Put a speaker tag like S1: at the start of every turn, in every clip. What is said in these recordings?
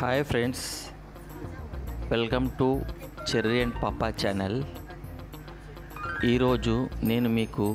S1: Hi friends welcome to Cherry and Papa channel ఈరోజు నేను మీకు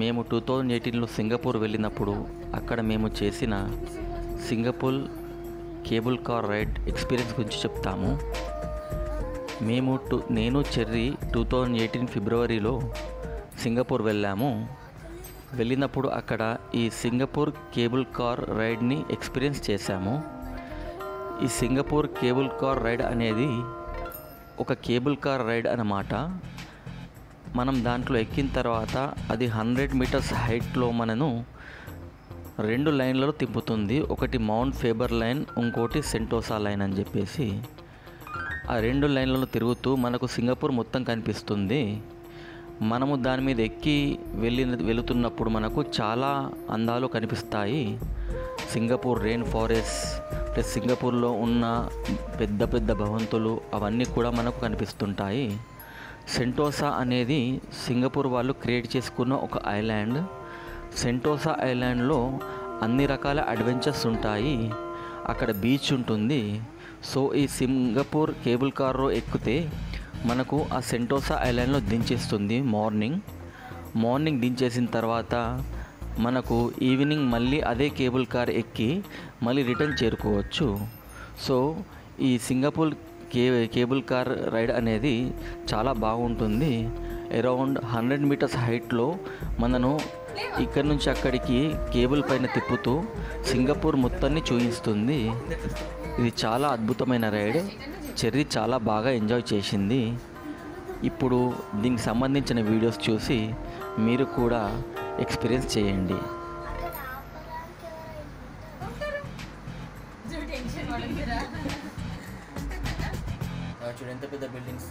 S1: మేము టూ థౌజండ్ ఎయిటీన్లో సింగపూర్ వెళ్ళినప్పుడు అక్కడ మేము చేసిన Singapore cable car ride experience గురించి చెప్తాము. మేము టూ నేను చెర్రీ టూ థౌజండ్ ఎయిటీన్ ఫిబ్రవరిలో సింగపూర్ వెళ్ళాము. వెళ్ళినప్పుడు అక్కడ ఈ సింగపూర్ కేబుల్ కార్ రైడ్ని ఎక్స్పీరియన్స్ చేశాము. ఈ సింగపూర్ కేబుల్ కార్ రైడ్ అనేది ఒక కేబుల్ కార్ రైడ్ అన్నమాట. మనం దాంట్లో ఎక్కిన తర్వాత అది హండ్రెడ్ మీటర్స్ హైట్లో మనను రెండు లైన్లలో తిప్పుతుంది. ఒకటి మౌంట్ ఫేబర్ లైన్ ఇంకోటి సెంటోసా లైన్ అని చెప్పేసి. ఆ రెండు లైన్లలో తిరుగుతూ మనకు సింగపూర్ మొత్తం కనిపిస్తుంది. మనము దాని మీద ఎక్కి వెళ్ళిన వెళుతున్నప్పుడు మనకు చాలా అందాలు కనిపిస్తాయి. సింగపూర్ రెయిన్ ఫారెస్ట్ సింగపూర్లో ఉన్న పెద్ద పెద్ద భవంతులు అవన్నీ కూడా మనకు కనిపిస్తుంటాయి. సెంటోసా అనేది సింగపూర్ వాళ్ళు క్రియేట్ చేసుకున్న ఒక ఐలాండ్. సెంటోసా ఐలాండ్లో అన్ని రకాల అడ్వెంచర్స్ ఉంటాయి. అక్కడ బీచ్ ఉంటుంది. సో ఈ సింగపూర్ కేబుల్ కార్లో ఎక్కితే మనకు ఆ సెంటోసా ఐలాండ్లో దించేస్తుంది మార్నింగ్. మార్నింగ్ దించేసిన తర్వాత మనకు ఈవినింగ్ మళ్ళీ అదే కేబుల్ కార్ ఎక్కి మళ్ళీ రిటర్న్ చేరుకోవచ్చు. సో ఈ సింగపూర్ కే కేబుల్ కార్ రైడ్ అనేది చాలా బాగుంటుంది. అరౌండ్ హండ్రెడ్ మీటర్స్ హైట్లో మనను ఇక్కడ నుంచి అక్కడికి కేబుల్ పైన తిప్పుతూ సింగపూర్ మొత్తాన్ని చూపిస్తుంది ఇది చాలా అద్భుతమైన రైడ్. చెర్రీ చాలా బాగా ఎంజాయ్ చేసింది. ఇప్పుడు దీనికి సంబంధించిన వీడియోస్ చూసి మీరు కూడా ఎక్స్పీరియన్స్ చేయండి. చూడు ఎంత పెద్ద బిల్డింగ్స్.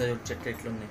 S2: కింద
S1: చూడు చెట్లు ఎట్లున్నాయి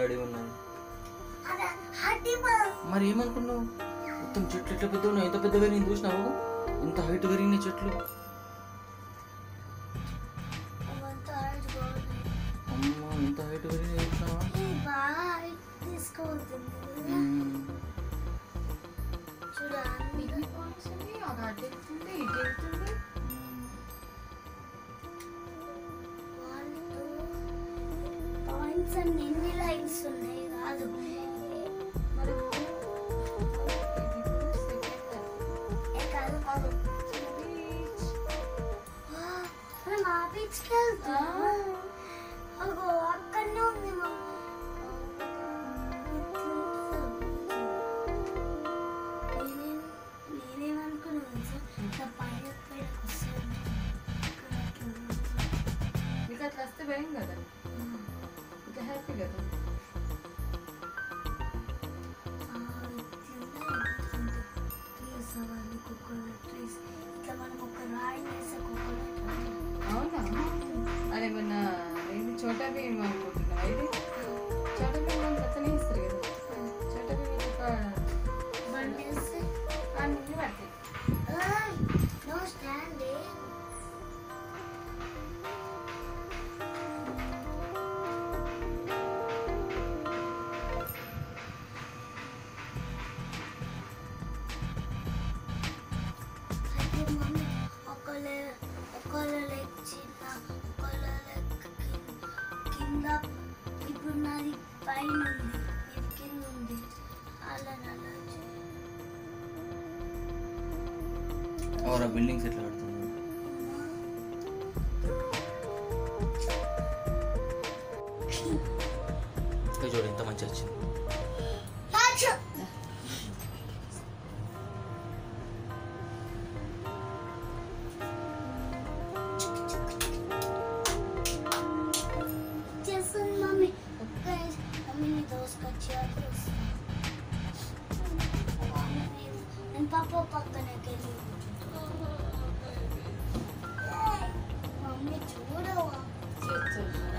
S3: డాడీ ఉన్నాను
S1: మరి ఏమనుకున్నావు? మొత్తం చెట్లు ఎట్లా పెద్ద ఉన్నాయి ఎంత పెద్దగా నేను చూసినావు ఇంత హైట్ పెరిగినాయి చెట్లు.
S3: సన్నిధిని లైన్స్ ఉన్నాయి
S2: అదేమన్నా ఇది చోటా భీమ్ అనుకుంటున్నావా ఇది?
S3: ఉన్నది పైన ఉంది కింద ఉంది అలా అలా
S1: బిల్డింగ్స్ ఎట్లా కడుతుంది చూడు ఎంత మంచి వచ్చింది
S3: パパパから
S2: け YouTube.